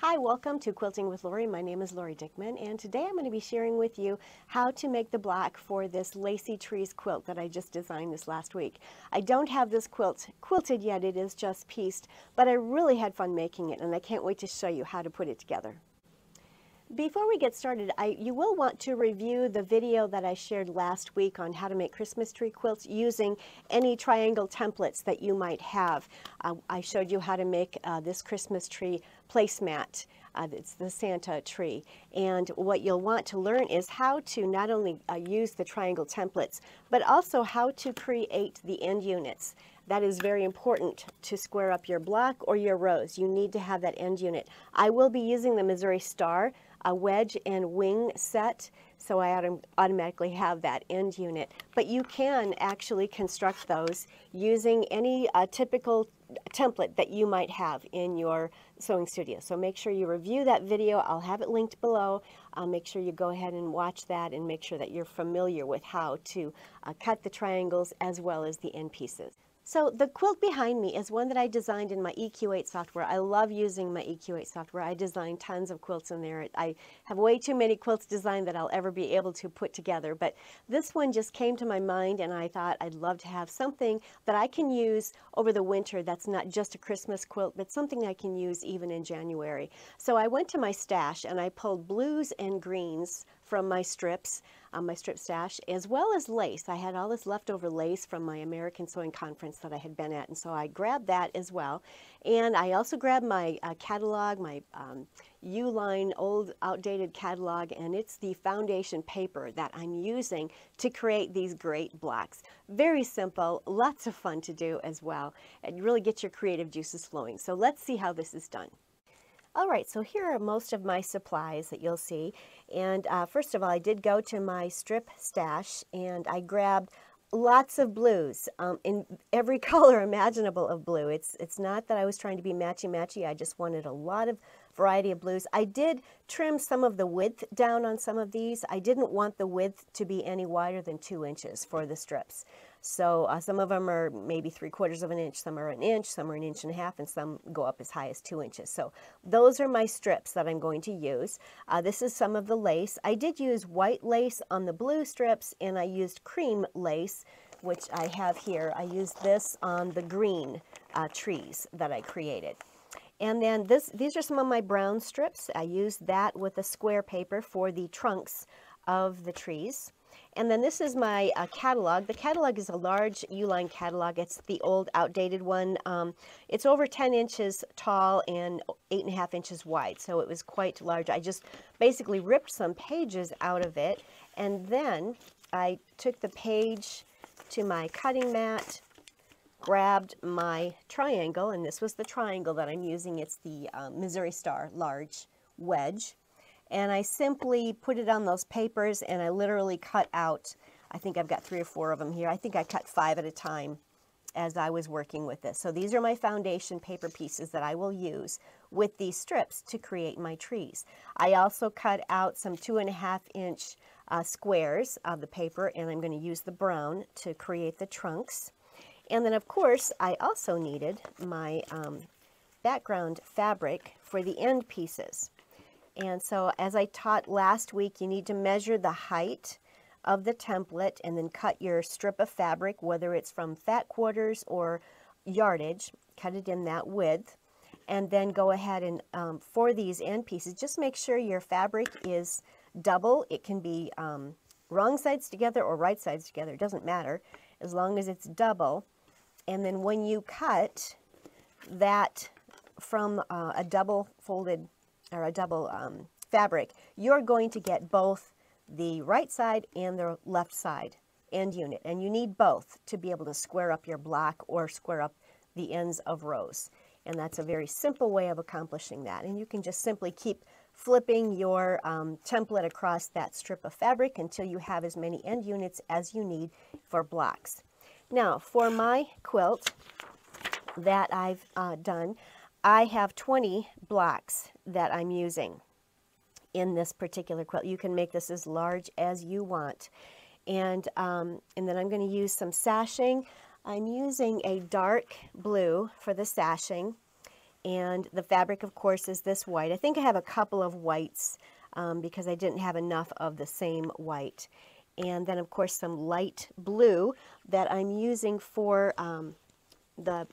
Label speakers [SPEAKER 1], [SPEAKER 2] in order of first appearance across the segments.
[SPEAKER 1] Hi, welcome to Quilting with Lori. My name is Lori Dickman, and today I'm going to be sharing with you how to make the block for this Lacey Trees quilt that I just designed this last week. I don't have this quilt quilted yet, it is just pieced, but I really had fun making it, and I can't wait to show you how to put it together. Before we get started, I, you will want to review the video that I shared last week on how to make Christmas tree quilts using any triangle templates that you might have. Uh, I showed you how to make uh, this Christmas tree placemat. Uh, it's the Santa tree. And what you'll want to learn is how to not only uh, use the triangle templates, but also how to create the end units. That is very important to square up your block or your rows. You need to have that end unit. I will be using the Missouri Star a wedge and wing set, so I autom automatically have that end unit. But you can actually construct those using any uh, typical template that you might have in your sewing studio. So make sure you review that video. I'll have it linked below. Uh, make sure you go ahead and watch that and make sure that you're familiar with how to uh, cut the triangles as well as the end pieces. So the quilt behind me is one that I designed in my EQ8 software. I love using my EQ8 software. I design tons of quilts in there. I have way too many quilts designed that I'll ever be able to put together. But this one just came to my mind and I thought I'd love to have something that I can use over the winter that's not just a Christmas quilt, but something I can use even in January. So I went to my stash and I pulled blues and greens from my strips, um, my strip stash, as well as lace. I had all this leftover lace from my American Sewing Conference that I had been at, and so I grabbed that as well. And I also grabbed my uh, catalog, my um, Uline old outdated catalog, and it's the foundation paper that I'm using to create these great blocks. Very simple, lots of fun to do as well, and really get your creative juices flowing. So let's see how this is done. All right, so here are most of my supplies that you'll see. And uh, first of all, I did go to my strip stash and I grabbed lots of blues um, in every color imaginable of blue. It's, it's not that I was trying to be matchy-matchy. I just wanted a lot of variety of blues. I did trim some of the width down on some of these. I didn't want the width to be any wider than two inches for the strips. So uh, some of them are maybe three quarters of an inch, some are an inch, some are an inch and a half, and some go up as high as two inches. So those are my strips that I'm going to use. Uh, this is some of the lace. I did use white lace on the blue strips, and I used cream lace, which I have here. I used this on the green uh, trees that I created. And then this, these are some of my brown strips. I used that with a square paper for the trunks of the trees. And then this is my uh, catalog. The catalog is a large Uline catalog. It's the old outdated one. Um, it's over 10 inches tall and 8.5 inches wide, so it was quite large. I just basically ripped some pages out of it, and then I took the page to my cutting mat, grabbed my triangle, and this was the triangle that I'm using. It's the uh, Missouri Star large wedge and I simply put it on those papers and I literally cut out, I think I've got three or four of them here. I think I cut five at a time as I was working with this. So these are my foundation paper pieces that I will use with these strips to create my trees. I also cut out some two and a half inch uh, squares of the paper and I'm going to use the brown to create the trunks. And then of course I also needed my um, background fabric for the end pieces. And so as I taught last week, you need to measure the height of the template and then cut your strip of fabric, whether it's from fat quarters or yardage, cut it in that width. And then go ahead and um, for these end pieces, just make sure your fabric is double. It can be um, wrong sides together or right sides together, it doesn't matter, as long as it's double. And then when you cut that from uh, a double folded or a double um, fabric, you're going to get both the right side and the left side end unit. And you need both to be able to square up your block or square up the ends of rows. And that's a very simple way of accomplishing that. And you can just simply keep flipping your um, template across that strip of fabric until you have as many end units as you need for blocks. Now, for my quilt that I've uh, done, I have 20 blocks that I'm using in this particular quilt. You can make this as large as you want. And, um, and then I'm going to use some sashing. I'm using a dark blue for the sashing. And the fabric, of course, is this white. I think I have a couple of whites um, because I didn't have enough of the same white. And then, of course, some light blue that I'm using for um, the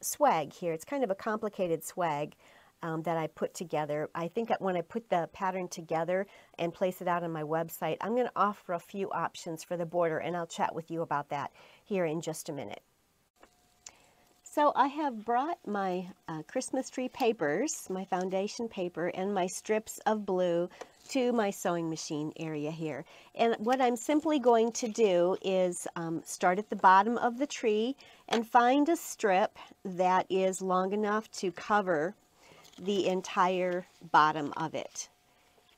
[SPEAKER 1] swag here. It's kind of a complicated swag um, that I put together. I think when I put the pattern together and place it out on my website, I'm going to offer a few options for the border, and I'll chat with you about that here in just a minute. So I have brought my uh, Christmas tree papers, my foundation paper, and my strips of blue to my sewing machine area here. And what I'm simply going to do is um, start at the bottom of the tree and find a strip that is long enough to cover the entire bottom of it.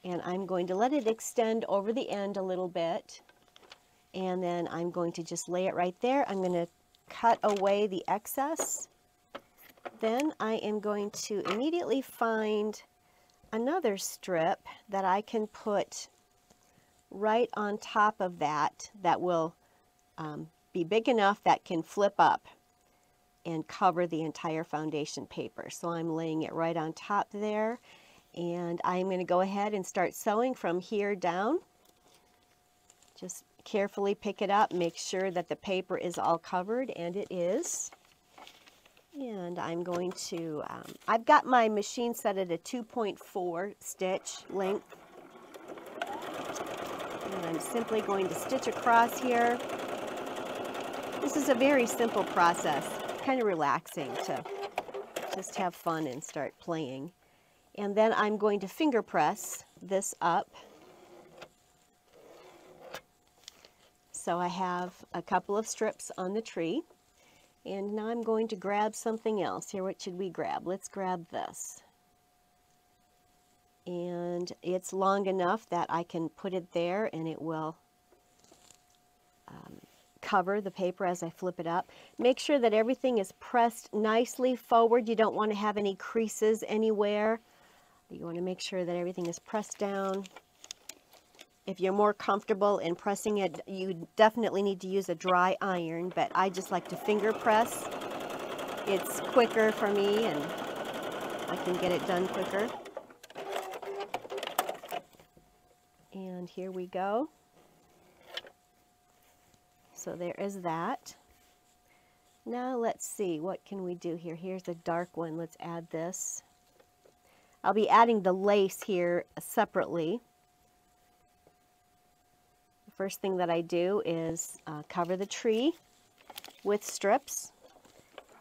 [SPEAKER 1] And I'm going to let it extend over the end a little bit. And then I'm going to just lay it right there. I'm going to cut away the excess. Then I am going to immediately find another strip that I can put right on top of that that will um, be big enough that can flip up and cover the entire foundation paper. So I'm laying it right on top there and I'm going to go ahead and start sewing from here down. Just carefully pick it up, make sure that the paper is all covered and it is. And I'm going to, um, I've got my machine set at a 2.4 stitch length. And I'm simply going to stitch across here. This is a very simple process, kind of relaxing to just have fun and start playing. And then I'm going to finger press this up. So I have a couple of strips on the tree. And now I'm going to grab something else. Here, what should we grab? Let's grab this. And it's long enough that I can put it there and it will um, cover the paper as I flip it up. Make sure that everything is pressed nicely forward. You don't want to have any creases anywhere. You want to make sure that everything is pressed down. If you're more comfortable in pressing it, you definitely need to use a dry iron, but I just like to finger press. It's quicker for me and I can get it done quicker. And here we go. So there is that. Now let's see, what can we do here? Here's a dark one. Let's add this. I'll be adding the lace here separately first thing that I do is uh, cover the tree with strips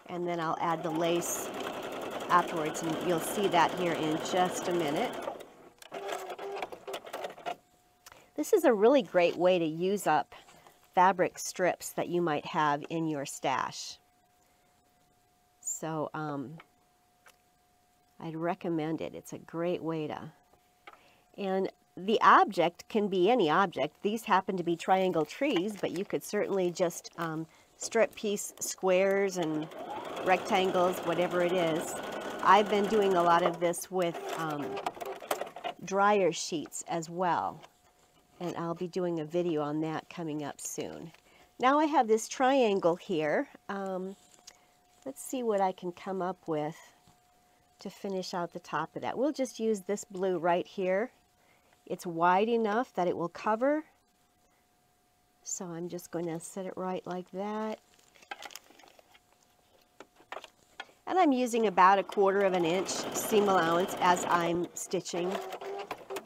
[SPEAKER 1] and then I'll add the lace afterwards and you'll see that here in just a minute. This is a really great way to use up fabric strips that you might have in your stash. So um, I'd recommend it. It's a great way to. And the object can be any object. These happen to be triangle trees, but you could certainly just um, strip piece squares and rectangles, whatever it is. I've been doing a lot of this with um, dryer sheets as well. And I'll be doing a video on that coming up soon. Now I have this triangle here. Um, let's see what I can come up with to finish out the top of that. We'll just use this blue right here it's wide enough that it will cover. So I'm just going to set it right like that. And I'm using about a quarter of an inch seam allowance as I'm stitching.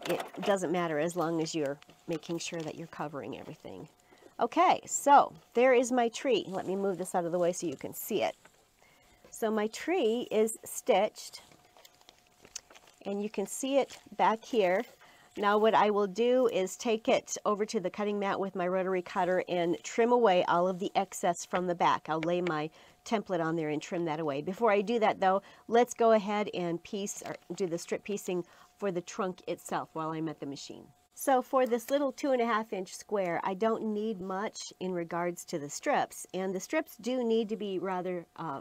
[SPEAKER 1] It doesn't matter as long as you're making sure that you're covering everything. Okay, so there is my tree. Let me move this out of the way so you can see it. So my tree is stitched and you can see it back here. Now what I will do is take it over to the cutting mat with my rotary cutter and trim away all of the excess from the back. I'll lay my template on there and trim that away. Before I do that though, let's go ahead and piece or do the strip piecing for the trunk itself while I'm at the machine. So for this little two and a half inch square, I don't need much in regards to the strips. And the strips do need to be rather uh,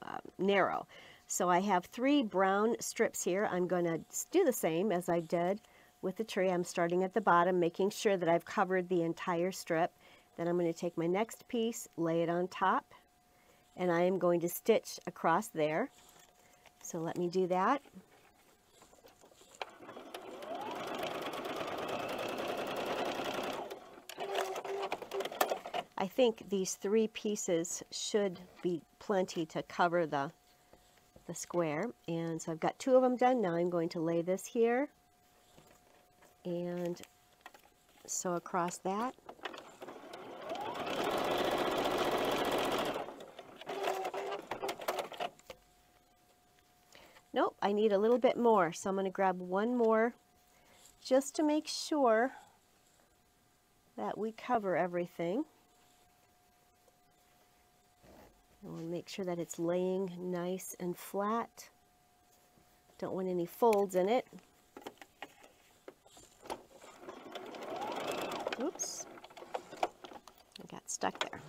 [SPEAKER 1] uh, narrow. So I have three brown strips here. I'm going to do the same as I did with the tree. I'm starting at the bottom, making sure that I've covered the entire strip. Then I'm going to take my next piece, lay it on top, and I am going to stitch across there. So let me do that. I think these three pieces should be plenty to cover the, the square. And so I've got two of them done. Now I'm going to lay this here and sew across that. Nope, I need a little bit more. So I'm going to grab one more just to make sure that we cover everything. And to make sure that it's laying nice and flat. Don't want any folds in it. Oops, I got stuck there.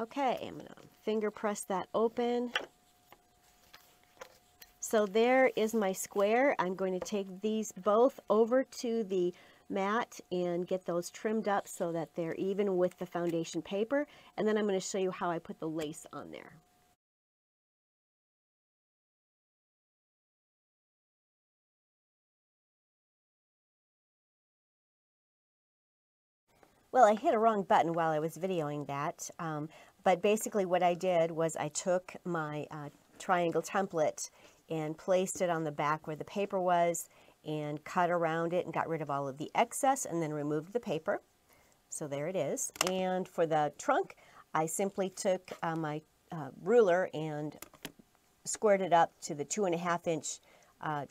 [SPEAKER 1] Okay, I'm going to finger press that open. So there is my square. I'm going to take these both over to the mat and get those trimmed up so that they're even with the foundation paper. And then I'm going to show you how I put the lace on there. Well, I hit a wrong button while I was videoing that, um, but basically what I did was I took my uh, triangle template and placed it on the back where the paper was and cut around it and got rid of all of the excess and then removed the paper. So there it is. And for the trunk, I simply took uh, my uh, ruler and squared it up to the two and a half inch uh,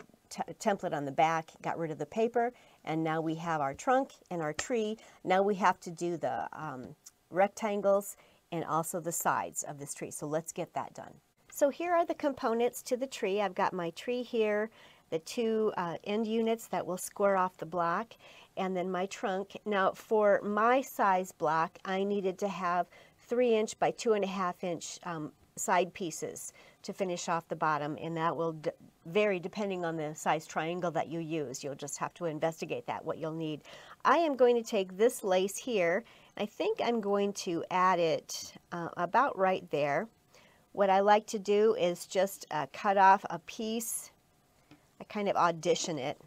[SPEAKER 1] template on the back, got rid of the paper, and now we have our trunk and our tree. Now we have to do the um, rectangles and also the sides of this tree. So let's get that done. So here are the components to the tree. I've got my tree here the two uh, end units that will square off the block, and then my trunk. Now for my size block, I needed to have three inch by two and a half inch um, side pieces to finish off the bottom, and that will vary depending on the size triangle that you use. You'll just have to investigate that, what you'll need. I am going to take this lace here. I think I'm going to add it uh, about right there. What I like to do is just uh, cut off a piece I kind of audition it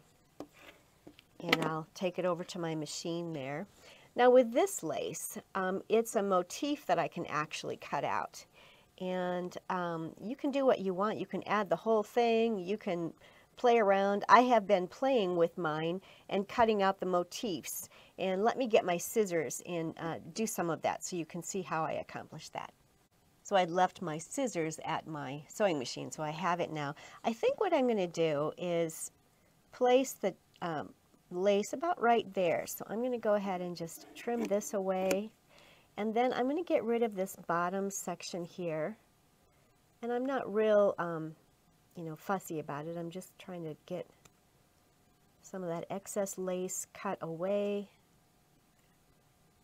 [SPEAKER 1] and I'll take it over to my machine there. Now with this lace, um, it's a motif that I can actually cut out. And um, you can do what you want. You can add the whole thing. You can play around. I have been playing with mine and cutting out the motifs. And let me get my scissors and uh, do some of that so you can see how I accomplish that. So I'd left my scissors at my sewing machine, so I have it now. I think what I'm going to do is place the um, lace about right there. So I'm going to go ahead and just trim this away. And then I'm going to get rid of this bottom section here. And I'm not real, um, you know, fussy about it. I'm just trying to get some of that excess lace cut away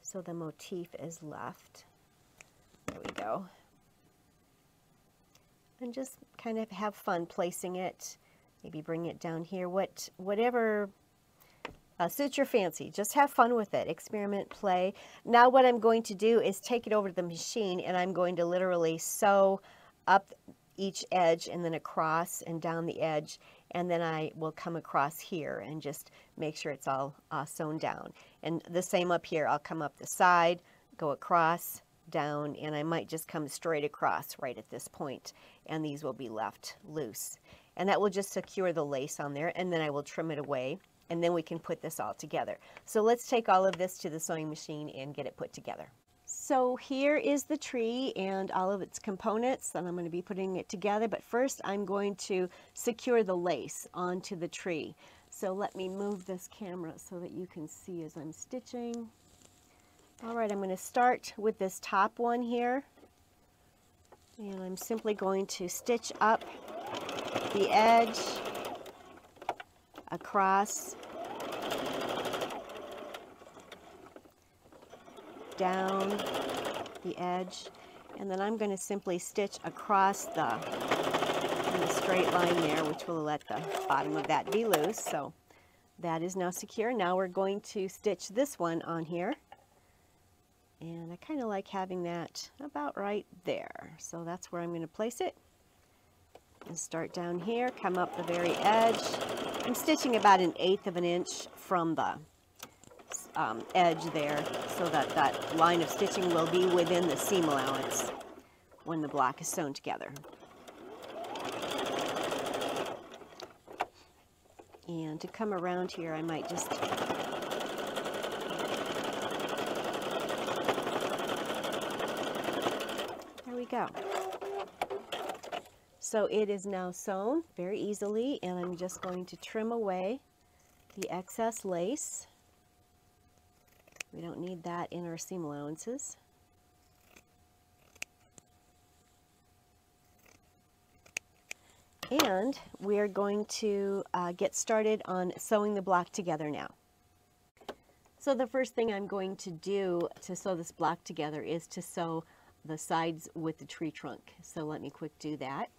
[SPEAKER 1] so the motif is left. There we go and just kind of have fun placing it. Maybe bring it down here. What, whatever uh, suits your fancy. Just have fun with it. Experiment, play. Now what I'm going to do is take it over to the machine and I'm going to literally sew up each edge and then across and down the edge and then I will come across here and just make sure it's all uh, sewn down. And the same up here. I'll come up the side, go across, down, and I might just come straight across right at this point and these will be left loose. And that will just secure the lace on there and then I will trim it away and then we can put this all together. So let's take all of this to the sewing machine and get it put together. So here is the tree and all of its components and I'm going to be putting it together but first I'm going to secure the lace onto the tree. So let me move this camera so that you can see as I'm stitching. All right, I'm going to start with this top one here and I'm simply going to stitch up the edge across down the edge and then I'm going to simply stitch across the, the straight line there which will let the bottom of that be loose so that is now secure now we're going to stitch this one on here and I kind of like having that about right there. So that's where I'm going to place it. And start down here, come up the very edge. I'm stitching about an eighth of an inch from the um, edge there so that that line of stitching will be within the seam allowance when the block is sewn together. And to come around here, I might just There we go. So it is now sewn very easily and I'm just going to trim away the excess lace. We don't need that in our seam allowances. And we're going to uh, get started on sewing the block together now. So the first thing I'm going to do to sew this block together is to sew the sides with the tree trunk. So let me quick do that.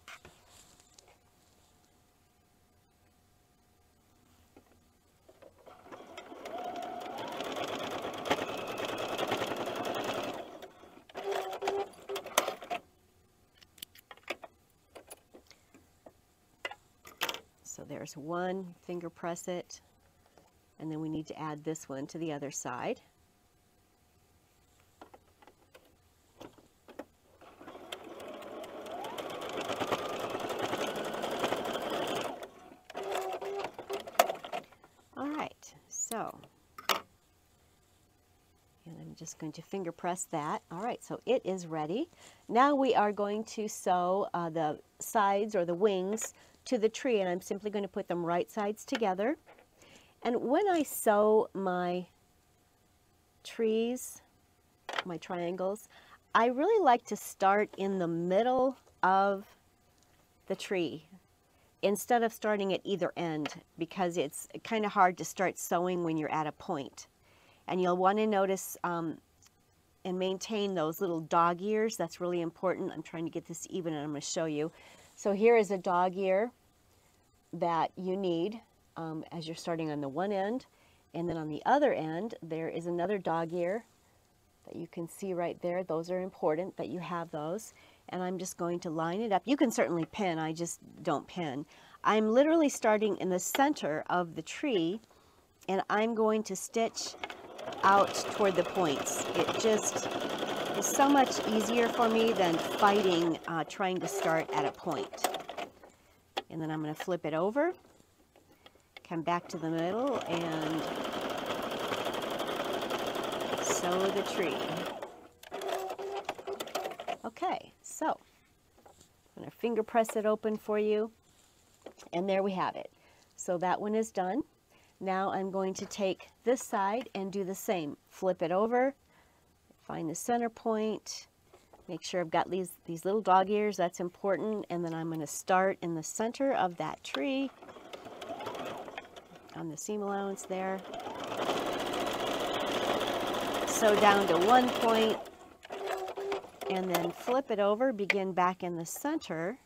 [SPEAKER 1] So there's one, finger press it, and then we need to add this one to the other side. All right, so, and I'm going to finger press that. All right, so it is ready. Now we are going to sew uh, the sides or the wings to the tree and I'm simply going to put them right sides together. And when I sew my trees, my triangles, I really like to start in the middle of the tree instead of starting at either end because it's kind of hard to start sewing when you're at a point. And you'll want to notice um, and maintain those little dog ears. That's really important. I'm trying to get this even and I'm going to show you. So here is a dog ear that you need um, as you're starting on the one end. And then on the other end, there is another dog ear that you can see right there. Those are important that you have those. And I'm just going to line it up. You can certainly pin, I just don't pin. I'm literally starting in the center of the tree and I'm going to stitch out toward the points. It just is so much easier for me than fighting uh, trying to start at a point. And then I'm going to flip it over, come back to the middle, and sew the tree. Okay, so I'm going to finger press it open for you, and there we have it. So that one is done. Now I'm going to take this side and do the same. Flip it over, find the center point, make sure I've got these, these little dog ears, that's important, and then I'm going to start in the center of that tree on the seam allowance there. Sew down to one point, and then flip it over, begin back in the center,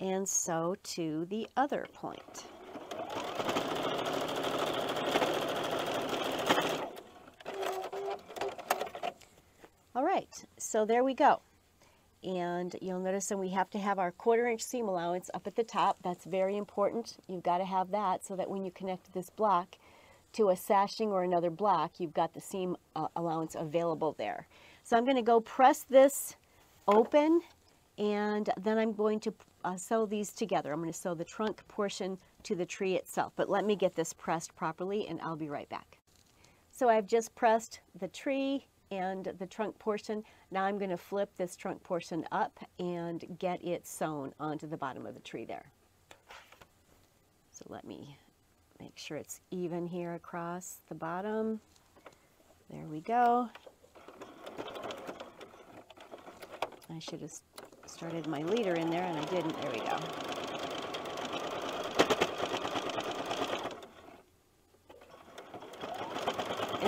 [SPEAKER 1] and sew to the other point. All right, so there we go. And you'll notice that we have to have our quarter inch seam allowance up at the top. That's very important. You've got to have that so that when you connect this block to a sashing or another block, you've got the seam uh, allowance available there. So I'm going to go press this open and then I'm going to uh, sew these together. I'm going to sew the trunk portion to the tree itself. But let me get this pressed properly and I'll be right back. So I've just pressed the tree and the trunk portion. Now I'm going to flip this trunk portion up and get it sewn onto the bottom of the tree there. So let me make sure it's even here across the bottom. There we go. I should have started my leader in there and I didn't. There we go.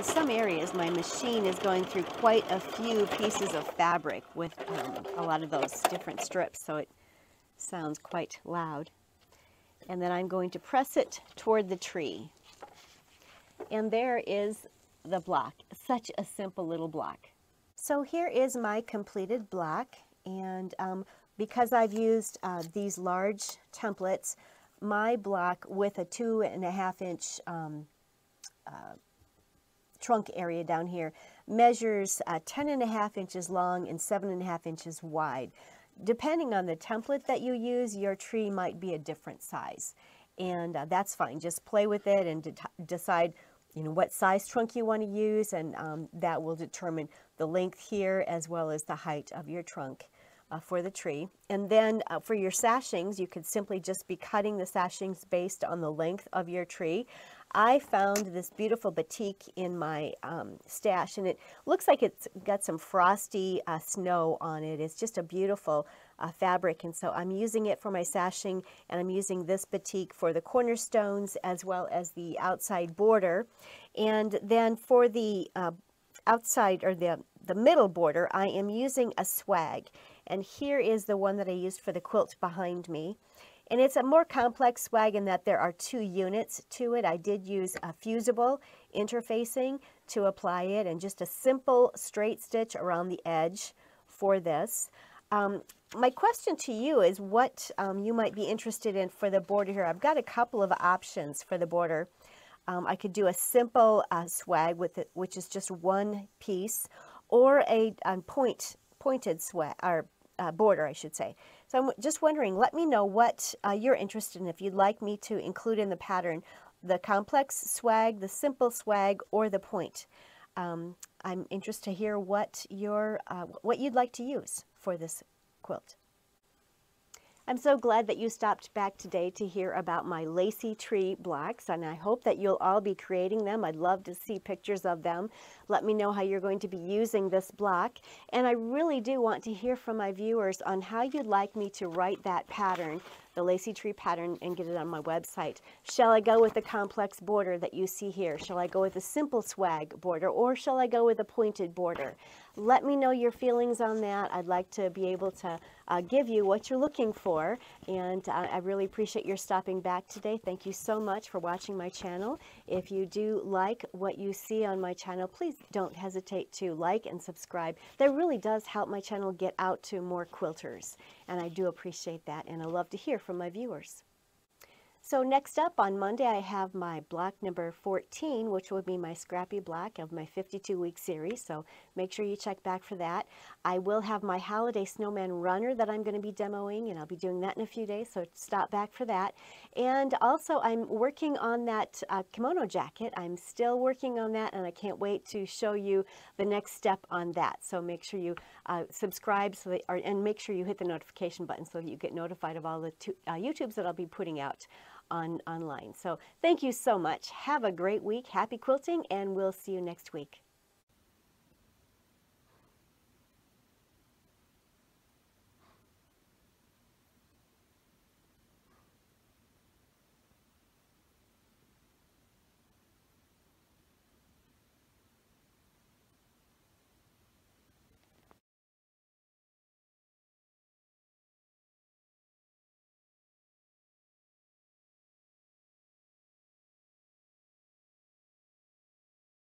[SPEAKER 1] Some areas my machine is going through quite a few pieces of fabric with um, a lot of those different strips so it sounds quite loud. And then I'm going to press it toward the tree. And there is the block such a simple little block. So here is my completed block and um, because I've used uh, these large templates, my block with a two and a half inch um, uh, trunk area down here measures uh, 10 and a half inches long and seven and a half inches wide. Depending on the template that you use, your tree might be a different size. And uh, that's fine. Just play with it and de decide you know, what size trunk you want to use, and um, that will determine the length here as well as the height of your trunk uh, for the tree. And then uh, for your sashings, you could simply just be cutting the sashings based on the length of your tree. I found this beautiful batik in my um, stash and it looks like it's got some frosty uh, snow on it. It's just a beautiful uh, fabric and so I'm using it for my sashing and I'm using this batik for the cornerstones as well as the outside border. And then for the uh, outside or the, the middle border, I am using a swag. And here is the one that I used for the quilt behind me. And it's a more complex swag in that there are two units to it. I did use a fusible interfacing to apply it and just a simple straight stitch around the edge for this. Um, my question to you is what um, you might be interested in for the border here. I've got a couple of options for the border. Um, I could do a simple uh, swag with it, which is just one piece, or a, a point pointed swag or uh, border, I should say. So I'm just wondering, let me know what uh, you're interested in if you'd like me to include in the pattern the complex swag, the simple swag, or the point. Um, I'm interested to hear what, your, uh, what you'd like to use for this quilt. I'm so glad that you stopped back today to hear about my lacy tree blocks and I hope that you'll all be creating them. I'd love to see pictures of them. Let me know how you're going to be using this block and I really do want to hear from my viewers on how you'd like me to write that pattern the lacy tree pattern and get it on my website. Shall I go with the complex border that you see here? Shall I go with a simple swag border or shall I go with a pointed border? Let me know your feelings on that. I'd like to be able to uh, give you what you're looking for and uh, I really appreciate your stopping back today. Thank you so much for watching my channel. If you do like what you see on my channel, please don't hesitate to like and subscribe. That really does help my channel get out to more quilters and I do appreciate that and I love to hear from my viewers. So next up on Monday, I have my block number 14, which will be my scrappy block of my 52-week series. So make sure you check back for that. I will have my holiday snowman runner that I'm going to be demoing, and I'll be doing that in a few days. So stop back for that. And also, I'm working on that uh, kimono jacket. I'm still working on that, and I can't wait to show you the next step on that. So make sure you uh, subscribe so that, or, and make sure you hit the notification button so that you get notified of all the uh, YouTubes that I'll be putting out on online. So thank you so much. Have a great week. Happy quilting, and we'll see you next week.